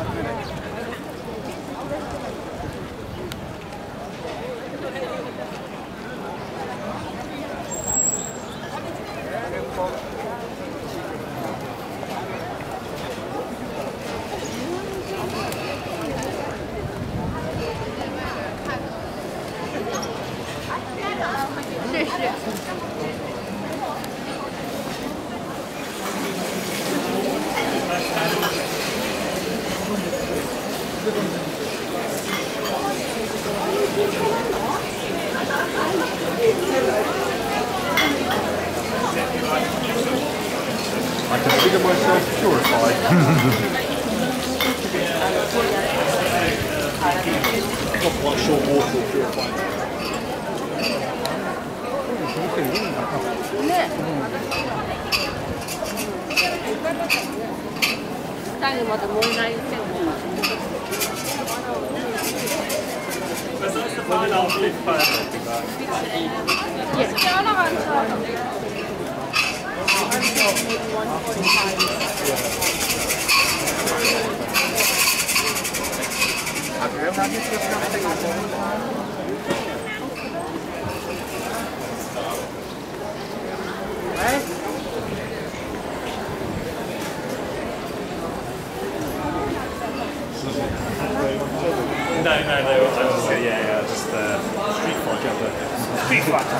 আপনারা I consider myself purified. Not like short water purified. 最後まで問題言っても。Das ist eine jeden Fall. Jetzt kann auch noch anschauen. Have you ever had this No, no, no. I was, yeah, yeah, just uh, street fighter. Street fighter.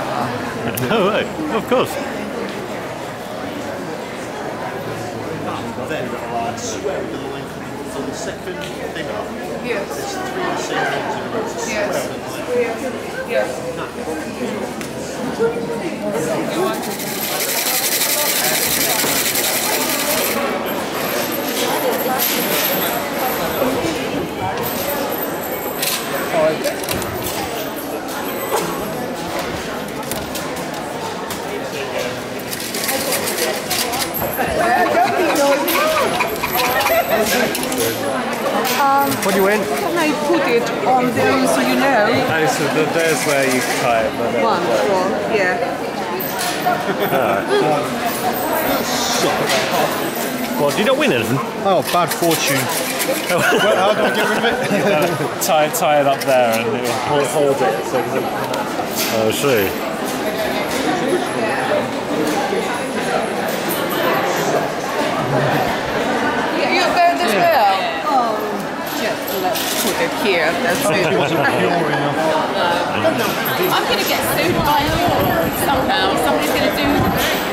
Oh, right. Of course. Then I swear with the line coming from the second thing up. Yes. It's three same ones in a row. It's Yes. square with the What do you win? Can I put it on those, you know? Oh, so the, there's where you tie it. One, four, yeah. Ah. Well, do you not win anything? Oh, bad fortune. well, how do I get rid of it? tie, tie it up there and it will hold, hold it. So it doesn't- Oh, I see. You go this well? Oh, just let's put it here. That's it. I'm going to get sued by somehow. Somebody's going to do